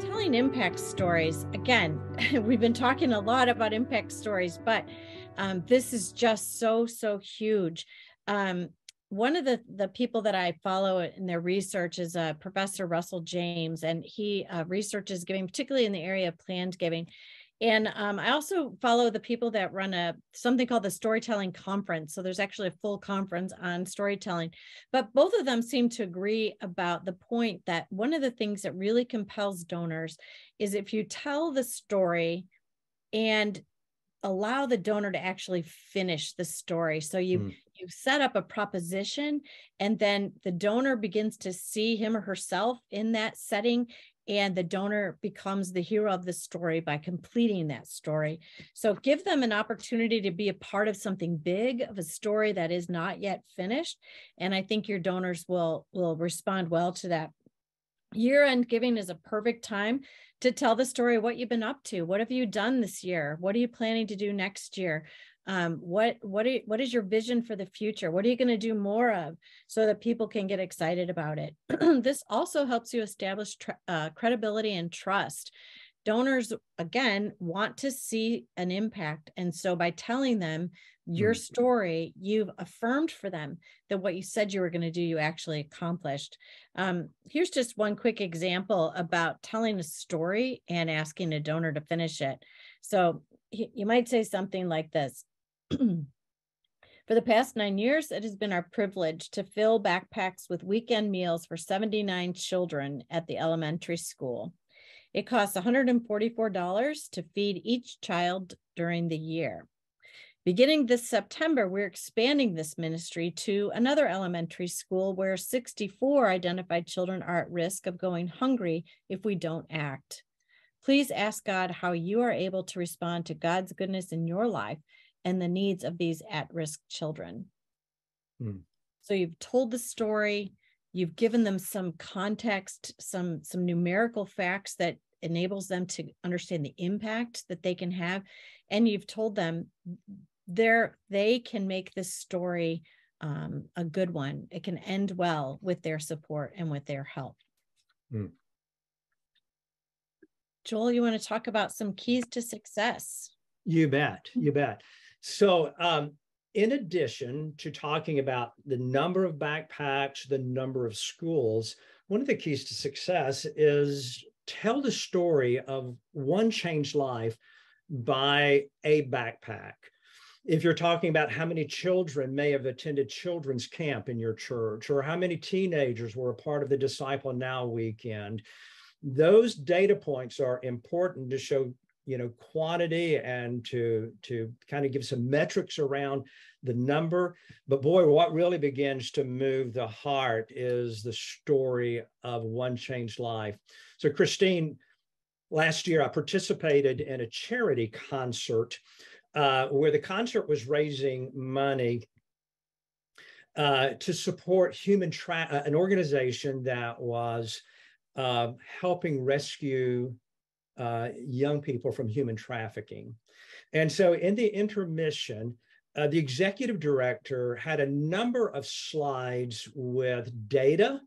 telling impact stories, again, we've been talking a lot about impact stories, but um, this is just so, so huge. Um, one of the, the people that I follow in their research is uh, Professor Russell James, and he uh, researches giving, particularly in the area of planned giving. And um, I also follow the people that run a something called the Storytelling Conference. So there's actually a full conference on storytelling. But both of them seem to agree about the point that one of the things that really compels donors is if you tell the story and allow the donor to actually finish the story. So you mm. you set up a proposition and then the donor begins to see him or herself in that setting and the donor becomes the hero of the story by completing that story. So give them an opportunity to be a part of something big of a story that is not yet finished and I think your donors will will respond well to that. Year end giving is a perfect time to tell the story what you've been up to. What have you done this year? What are you planning to do next year? Um, what what are, what is your vision for the future? What are you going to do more of so that people can get excited about it? this also helps you establish uh, credibility and trust. Donors again want to see an impact, and so by telling them your mm. story, you've affirmed for them that what you said you were going to do, you actually accomplished. Um, here's just one quick example about telling a story and asking a donor to finish it. So you might say something like this. For the past nine years, it has been our privilege to fill backpacks with weekend meals for 79 children at the elementary school. It costs $144 to feed each child during the year. Beginning this September, we're expanding this ministry to another elementary school where 64 identified children are at risk of going hungry if we don't act. Please ask God how you are able to respond to God's goodness in your life and the needs of these at risk children. Hmm. So you've told the story, you've given them some context, some, some numerical facts that enables them to understand the impact that they can have. And you've told them they're they can make this story um, a good one. It can end well with their support and with their help. Mm. Joel, you want to talk about some keys to success? You bet. You bet. So, um, in addition to talking about the number of backpacks, the number of schools, one of the keys to success is tell the story of one changed life by a backpack. If you're talking about how many children may have attended children's camp in your church or how many teenagers were a part of the disciple now weekend those data points are important to show you know quantity and to to kind of give some metrics around the number. But boy what really begins to move the heart is the story of one changed life. So christine last year i participated in a charity concert uh, where the concert was raising money uh, to support human tra- uh, an organization that was uh, helping rescue uh, young people from human trafficking. And so, in the intermission, uh, the executive director had a number of slides with data,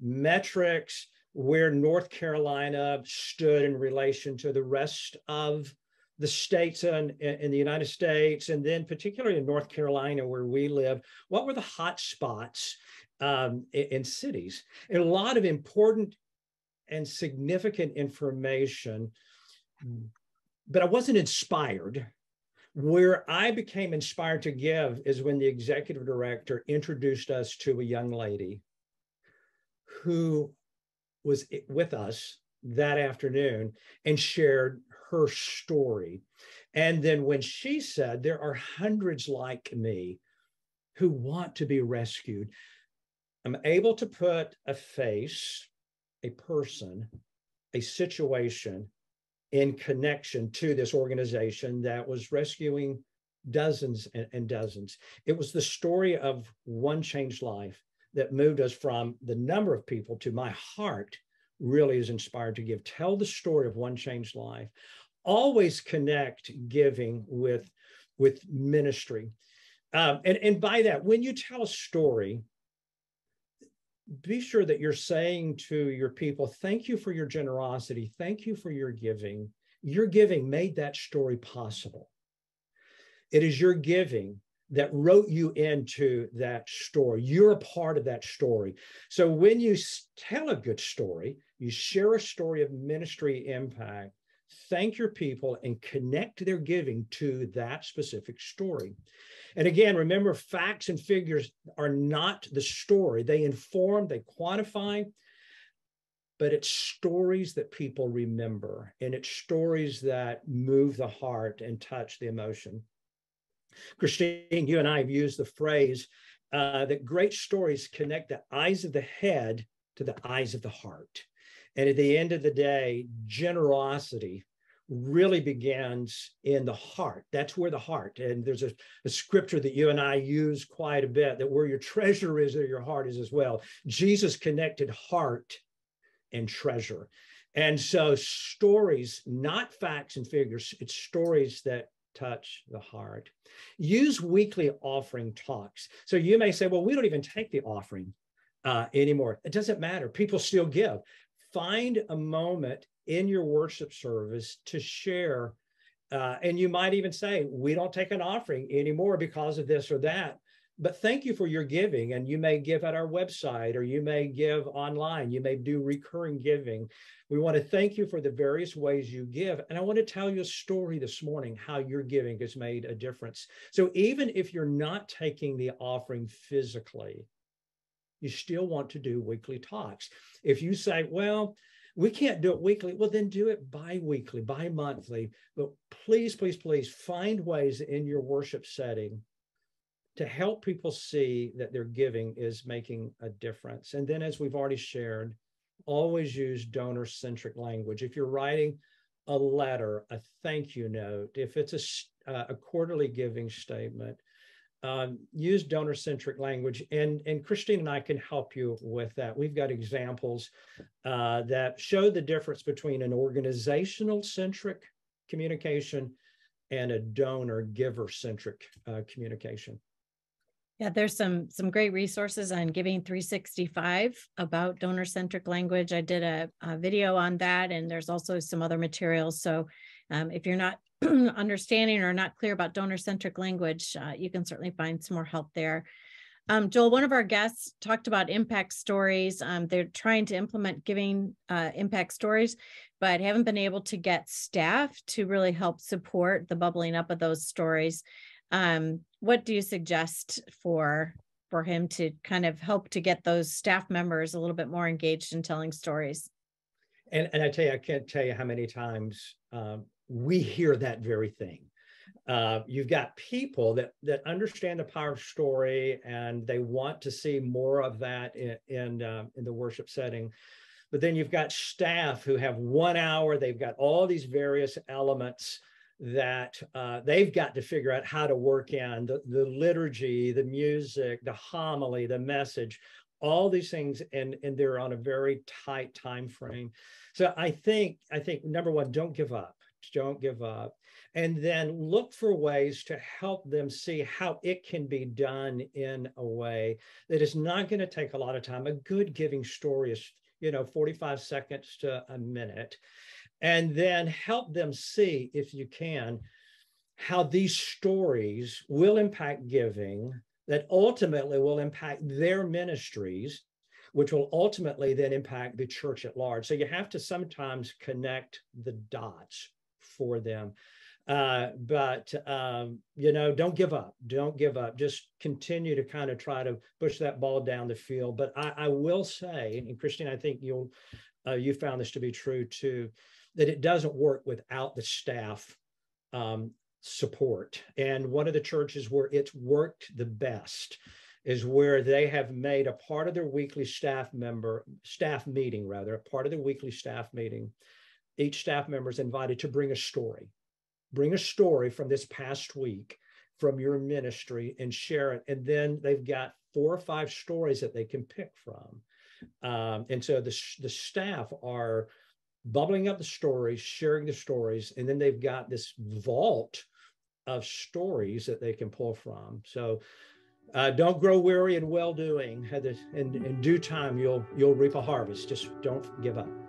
metrics, where North Carolina stood in relation to the rest of the states in, in the United States, and then particularly in North Carolina, where we live, what were the hot spots um, in, in cities? And a lot of important and significant information, but I wasn't inspired. Where I became inspired to give is when the executive director introduced us to a young lady who was with us that afternoon and shared her story. And then when she said, There are hundreds like me who want to be rescued, I'm able to put a face, a person, a situation in connection to this organization that was rescuing dozens and, and, dozens. It was the story of one changed life that moved us from the number of people to my heart really is inspired to give. Tell the story of one changed life always connect giving with with ministry um, and, and by that when you tell a story be sure that you're saying to your people, thank you for your generosity. Thank you for your giving. Your giving made that story possible. It is your giving that wrote you into that story. You're a part of that story. So when you tell a good story, you share a story of ministry impact, thank your people and connect their giving to that specific story. And again, remember facts and figures are not the story. They inform, they quantify, but it's stories that people remember and it's stories that move the heart and touch the emotion. Christine, you and I have used the phrase uh, that great stories connect the eyes of the head to the eyes of the heart. And at the end of the day, generosity really begins in the heart. That's where the heart, and there's a, a, scripture that you and I use quite a bit that where your treasure is, there your heart is as well. Jesus connected heart and treasure. And so, stories, not facts and figures, it's stories that touch the heart. Use weekly offering talks. So you may say, well, we don't even take the offering uh, anymore. It doesn't matter. People still give. Find a moment in your worship service to share. Uh, and you might even say, we don't take an offering anymore because of this or that. But thank you for your giving. And you may give at our website or you may give online. You may do recurring giving. We want to thank you for the various ways you give. And I want to tell you a story this morning how your giving has made a difference. So even if you're not taking the offering physically, you still want to do weekly talks. If you say, well, we can't do it weekly. Well, then do it bi-weekly, bi-monthly. But please, please, please find ways in your worship setting to help people see that their giving is making a difference. And then, as we've already shared, always use donor centric language. If you're writing a letter, a thank you note, if it's a, uh, a quarterly giving statement, um, use donor centric language. And, and Christine and I can help you with that. We've got examples uh, that show the difference between an organizational centric communication and a donor giver centric uh, communication. Yeah, there's some some great resources on Giving 365 about donor centric language. I did a, a, video on that, and there's also some other materials. So um, if you're not understanding or not clear about donor centric language, uh, you can certainly find some more help there. Um, Joel, one of our guests talked about impact stories. Um, they're trying to implement giving uh, impact stories, but haven't been able to get staff to really help support the bubbling up of those stories. Um, what do you suggest for for him to kind of help to get those staff members a little bit more engaged in telling stories? And, and I tell you, I can't tell you how many times um, we hear that very thing. Uh, you've got people that that understand the power of story and they want to see more of that in in, uh, in the worship setting. But then you've got staff who have one hour. They've got all these various elements that uh, they've got to figure out how to work in the, the liturgy, the music, the homily, the message, all these things, and and they're on a very tight time frame. So I think I think number one, don't give up, don't give up, and then look for ways to help them see how it can be done in a way that is not going to take a lot of time. A good giving story is you know 45 seconds to a minute and then help them see, if you can, how these stories will impact giving, that ultimately will impact their ministries, which will ultimately then impact the church at large. So you have to sometimes connect the dots for them. Uh, but um, you know, don't give up. Don't give up. Just continue to kind of try to push that ball down the field. But I, I will say, and Christine, I think you'll uh, you found this to be true too that it doesn't work without the staff um, support. And one of the churches where it's worked the best is where they have made a part of their weekly staff member staff meeting rather a part of their weekly staff meeting each staff member is invited to bring a story bring a story from this past week from your ministry and share it and then they've got four or five stories that they can pick from um, and so the, the staff are bubbling up the stories, sharing the stories, and then they've got this vault of stories that they can pull from. So uh, don't grow weary in well doing. In, in due time, you'll you'll reap a harvest. Just don't give up.